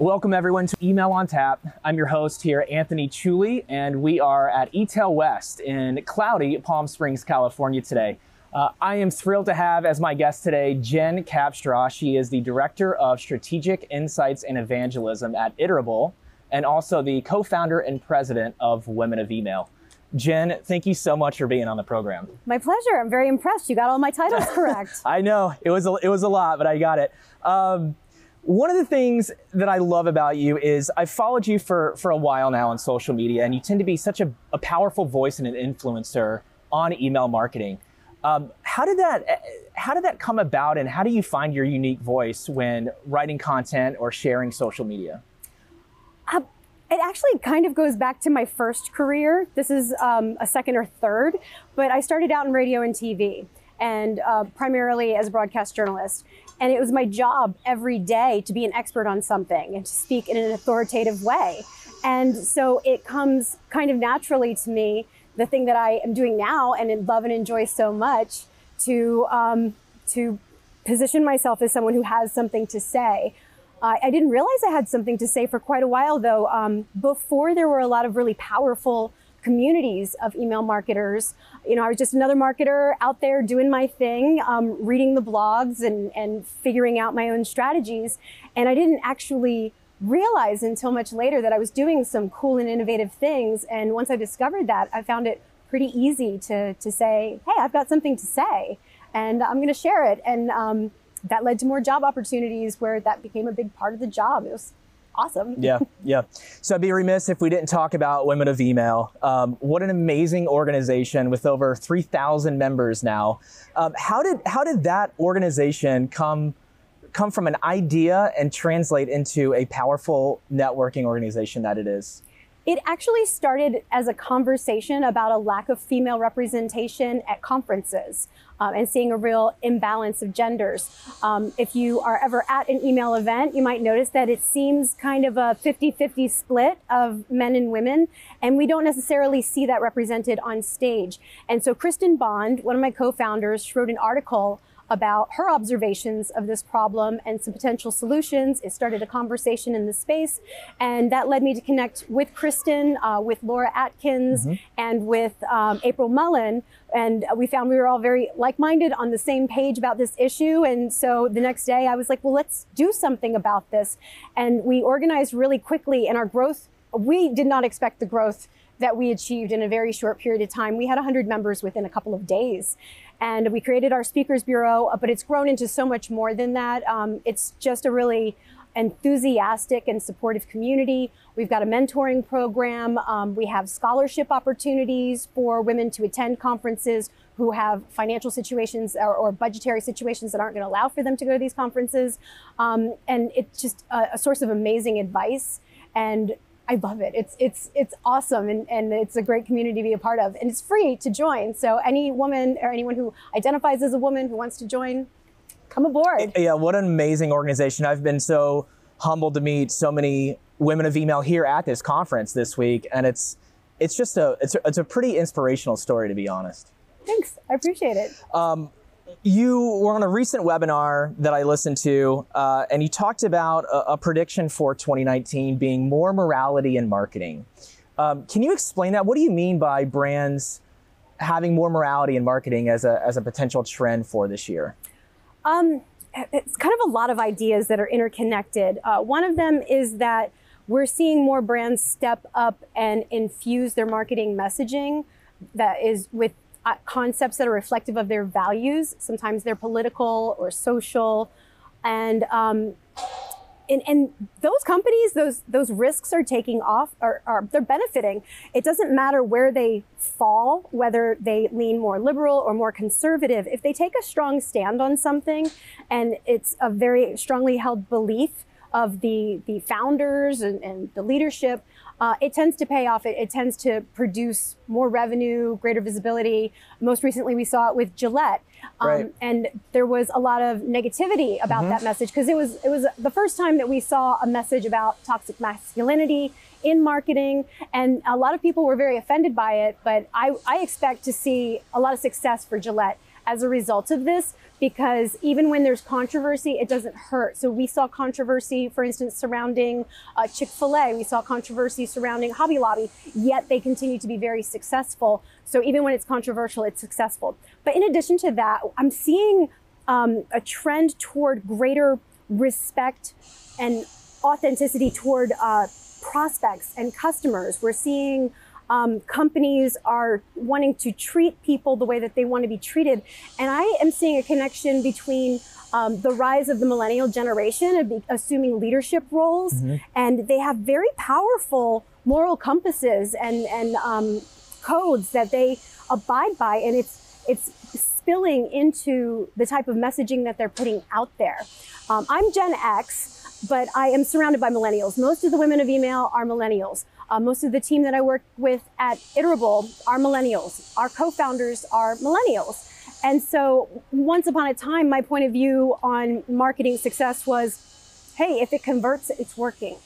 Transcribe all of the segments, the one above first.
Welcome everyone to Email on Tap. I'm your host here, Anthony Chiulli, and we are at Etel West in cloudy Palm Springs, California today. Uh, I am thrilled to have as my guest today Jen Capstraw. She is the Director of Strategic Insights and Evangelism at Iterable and also the co-founder and president of Women of Email. Jen, thank you so much for being on the program. My pleasure. I'm very impressed. You got all my titles correct. I know it was a, it was a lot, but I got it. Um, one of the things that I love about you is I've followed you for, for a while now on social media, and you tend to be such a, a powerful voice and an influencer on email marketing. Um, how did that how did that come about, and how do you find your unique voice when writing content or sharing social media? Uh, it actually kind of goes back to my first career. This is um, a second or third, but I started out in radio and TV and uh, primarily as a broadcast journalist. And it was my job every day to be an expert on something and to speak in an authoritative way. And so it comes kind of naturally to me, the thing that I am doing now and love and enjoy so much, to um, to position myself as someone who has something to say. Uh, I didn't realize I had something to say for quite a while, though. Um, before there were a lot of really powerful communities of email marketers. You know, I was just another marketer out there doing my thing, um, reading the blogs and, and figuring out my own strategies. And I didn't actually realize until much later that I was doing some cool and innovative things. And once I discovered that, I found it pretty easy to, to say, hey, I've got something to say and I'm going to share it. And um, that led to more job opportunities where that became a big part of the job. It was awesome. yeah, yeah. So I'd be remiss if we didn't talk about Women of Email. Um, what an amazing organization with over 3,000 members now. Um, how did how did that organization come come from an idea and translate into a powerful networking organization that it is? It actually started as a conversation about a lack of female representation at conferences um, and seeing a real imbalance of genders. Um, if you are ever at an email event, you might notice that it seems kind of a 50 50 split of men and women, and we don't necessarily see that represented on stage. And so, Kristen Bond, one of my co founders, wrote an article about her observations of this problem and some potential solutions. It started a conversation in the space, and that led me to connect with Kristen, uh, with Laura Atkins, mm-hmm. and with um, April Mullen. And we found we were all very like minded on the same page about this issue. And so the next day I was like, well, let's do something about this. And we organized really quickly, and our growth, we did not expect the growth that we achieved in a very short period of time. We had 100 members within a couple of days. And we created our speakers bureau, uh, but it's grown into so much more than that. Um, it's just a really enthusiastic and supportive community. We've got a mentoring program. Um, we have scholarship opportunities for women to attend conferences who have financial situations or, or budgetary situations that aren't going to allow for them to go to these conferences. Um, and it's just a, a source of amazing advice and I love it. It's it's it's awesome and, and it's a great community to be a part of. And it's free to join. So any woman or anyone who identifies as a woman who wants to join, come aboard. Yeah, what an amazing organization. I've been so humbled to meet so many women of email here at this conference this week. And it's it's just a it's a, it's a pretty inspirational story to be honest. Thanks. I appreciate it. Um, you were on a recent webinar that I listened to, uh, and you talked about a, a, prediction for 2019 being more morality in marketing. Um, can you explain that? What do you mean by brands having more morality in marketing as a, as a potential trend for this year? Um, it's kind of a lot of ideas that are interconnected. Uh, one of them is that we're seeing more brands step up and infuse their marketing messaging that is with uh, concepts that are reflective of their values. Sometimes they're political or social, and um, and, and, those companies, those those risks are taking off, are, are they're benefiting. It doesn't matter where they fall, whether they lean more liberal or more conservative. If they take a strong stand on something, and it's a very strongly held belief of the the founders and, and the leadership, uh, it tends to pay off. It, it, tends to produce more revenue, greater visibility. Most recently, we saw it with Gillette, um, right. and there was a lot of negativity about mm-hmm. that message because it was it was the first time that we saw a message about toxic masculinity in marketing, and a lot of people were very offended by it. But I, I expect to see a lot of success for Gillette as a result of this because even when there's controversy, it doesn't hurt. So we saw controversy, for instance, surrounding uh, Chick fil A, we saw controversy surrounding Hobby Lobby, yet they continue to be very successful. So even when it's controversial, it's successful. But in addition to that, I'm seeing um, a trend toward greater respect and authenticity toward uh, prospects and customers. We're seeing um, companies are wanting to treat people the way that they want to be treated. And I am seeing a connection between um, the rise of the millennial generation, and assuming leadership roles, mm-hmm. and they have very powerful moral compasses and, and um, codes that they abide by. And it's, it's spilling into the type of messaging that they're putting out there. Um, I'm Gen X, but I am surrounded by millennials. Most of the women of email are millennials. Uh, most of the team that I work with at Iterable are millennials. Our co-founders are millennials. And so once upon a time, my point of view on marketing success was, hey, if it converts, it's working.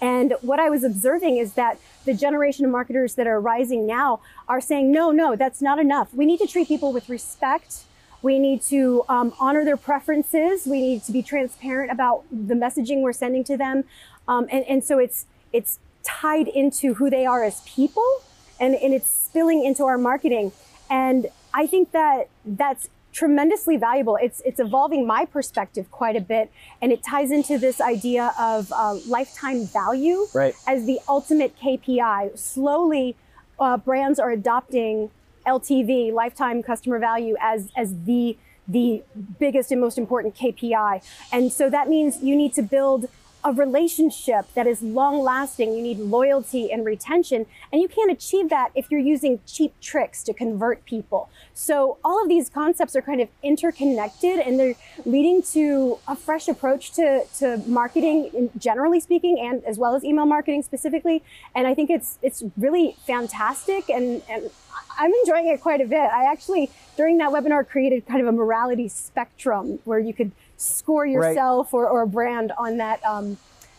And what I was observing is that the generation of marketers that are rising now are saying, no, no, that's not enough. We need to treat people with respect. We need to um, honor their preferences. We need to be transparent about the messaging we're sending to them. Um, and, and so it's, it's tied into who they are as people and, and it's spilling into our marketing. And I think that that's tremendously valuable. It's, it's evolving my perspective quite a bit. And it ties into this idea of uh, lifetime value right. as the ultimate KPI. Slowly, uh, brands are adopting LTV, lifetime customer value, as, as the, the biggest and most important KPI. And so that means you need to build a relationship that is long lasting, you need loyalty and retention. And you can't achieve that if you're using cheap tricks to convert people. So all of these concepts are kind of interconnected and they're leading to a fresh approach to, to marketing, generally speaking, and as well as email marketing specifically. And I think it's, it's really fantastic and, and I'm enjoying it quite a bit. I actually, during that webinar, created kind of a morality spectrum where you could score yourself right. or, or a brand on that um,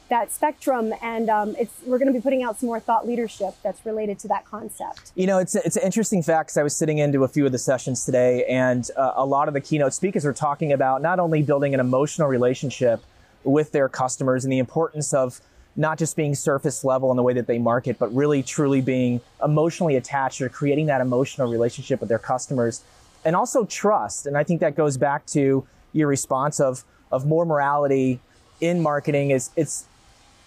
that spectrum. And um, it's we're going to be putting out some more thought leadership that's related to that concept. You know it's, it's an interesting fact because i was sitting into a few of the sessions today and uh, a lot of the keynote speakers were talking about not only building an emotional relationship with their customers and the importance of not just being surface level in the way that they market but really truly being emotionally attached or creating that emotional relationship with their customers and also trust. And i think that goes back to your response of of more morality in marketing is it's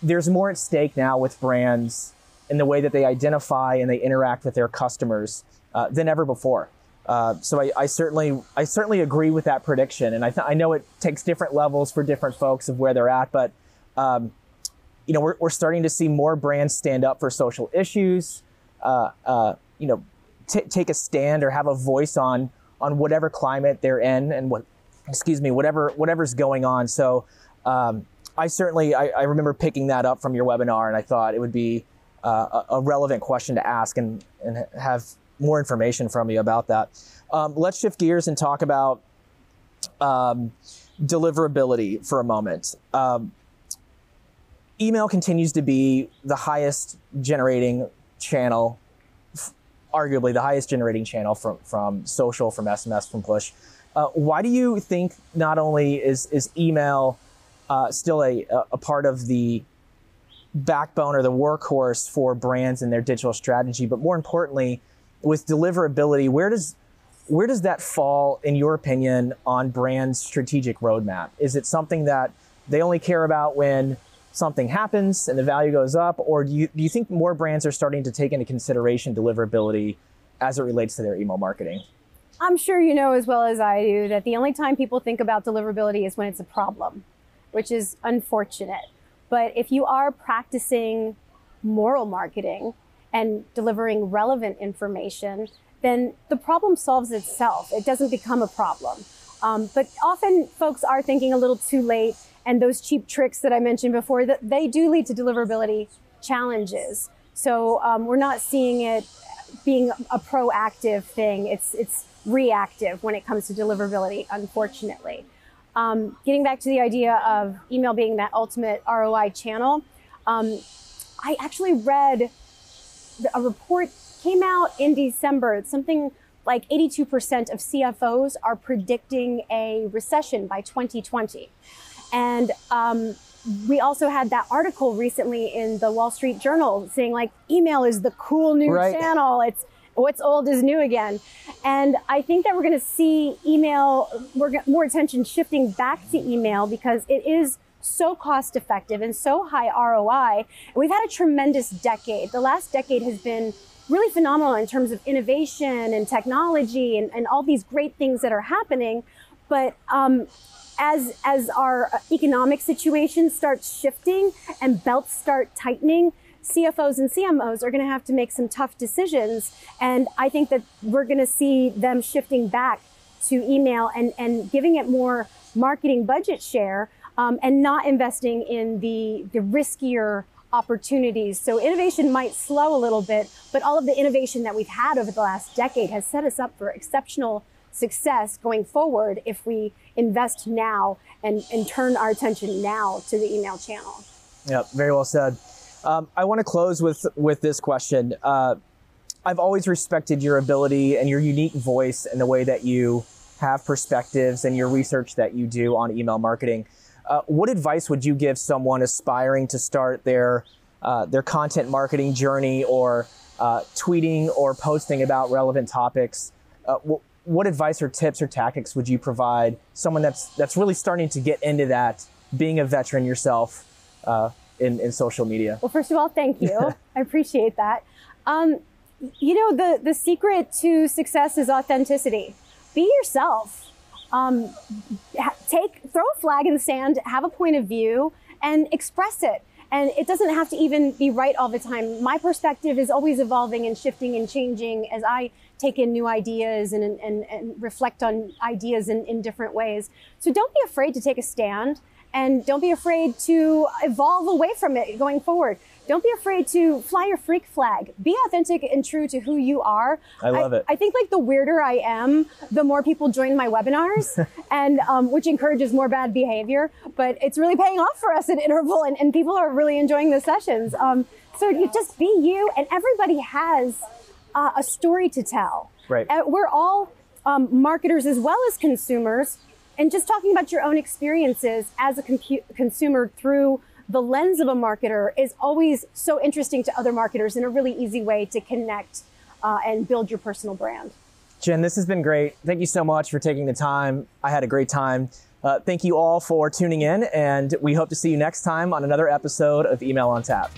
there's more at stake now with brands in the way that they identify and they interact with their customers uh, than ever before. Uh, so I, I, certainly I certainly agree with that prediction, and I th- I know it takes different levels for different folks of where they're at, but um, you know we're, we're starting to see more brands stand up for social issues, uh, uh you know, t- take a stand or have a voice on on whatever climate they're in and what excuse me, whatever whatever's going on. So um, I certainly I, I, remember picking that up from your webinar, and I thought it would be uh, a, a, relevant question to ask and and have more information from you about that. Um, let's shift gears and talk about um, deliverability for a moment. Um, email continues to be the highest generating channel arguably the highest generating channel from, from social, from SMS, from push. Uh, why do you think not only is, is email uh, still a, a part of the backbone or the workhorse for brands and their digital strategy, but more importantly, with deliverability, where does where does that fall, in your opinion, on brands' strategic roadmap? Is it something that they only care about when something happens and the value goes up, or do you do you think more brands are starting to take into consideration deliverability as it relates to their email marketing? I'm sure you know as well as I do that the only time people think about deliverability is when it's a problem, which is unfortunate. But if you are practicing moral marketing and delivering relevant information, then the problem solves itself. It doesn't become a problem. Um, but often folks are thinking a little too late, and those cheap tricks that I mentioned before, that they do lead to deliverability challenges. So um, we're not seeing it being a proactive thing. It's it's reactive when it comes to deliverability, unfortunately. Um, getting back to the idea of email being that ultimate ROI channel, um, I actually read a report came out in December, something like 82% of CFOs are predicting a recession by 2020. And um, we also had that article recently in the Wall Street Journal saying like email is the cool new right. channel. It's what's old is new again. And I think that we're going to see email, more attention shifting back to email because it is so cost effective and so high ROI. We've had a tremendous decade. The last decade has been really phenomenal in terms of innovation and technology and, and all these great things that are happening. But um, as as our economic situation starts shifting and belts start tightening, CFOs and CMOs are going to have to make some tough decisions. And I think that we're going to see them shifting back to email and, and giving it more marketing budget share um, and not investing in the, the riskier opportunities. So innovation might slow a little bit, but all of the innovation that we've had over the last decade has set us up for exceptional success going forward if we invest now and, and turn our attention now to the email channel. Yep, very well said. Um, I want to close with with this question. Uh, I've always respected your ability and your unique voice and the way that you have perspectives and your research that you do on email marketing. Uh, what advice would you give someone aspiring to start their uh, their content marketing journey or uh, tweeting or posting about relevant topics? Uh, what advice or tips or tactics would you provide someone that's that's really starting to get into that, being a veteran yourself uh, in in social media? Well, first of all, thank you. I appreciate that. Um, you know, the the secret to success is authenticity. Be yourself. Um, take throw a flag in the sand, have a point of view, and express it. And it doesn't have to even be right all the time. My perspective is always evolving and shifting and changing as I take in new ideas and, and, and reflect on ideas in, in different ways. So don't be afraid to take a stand and don't be afraid to evolve away from it going forward. Don't be afraid to fly your freak flag. Be authentic and true to who you are. I love I, it. I think like the weirder I am, the more people join my webinars, and um, which encourages more bad behavior. But it's really paying off for us at Iterable, and, and people are really enjoying the sessions. Um, so you just be you, and everybody has uh, a story to tell. Right. Uh, we're all um, marketers as well as consumers, and just talking about your own experiences as a compu- consumer through the lens of a marketer is always so interesting to other marketers and a really easy way to connect uh, and build your personal brand. Jen, this has been great. Thank you so much for taking the time. I had a great time. Uh, thank you all for tuning in, and we hope to see you next time on another episode of Email on Tap.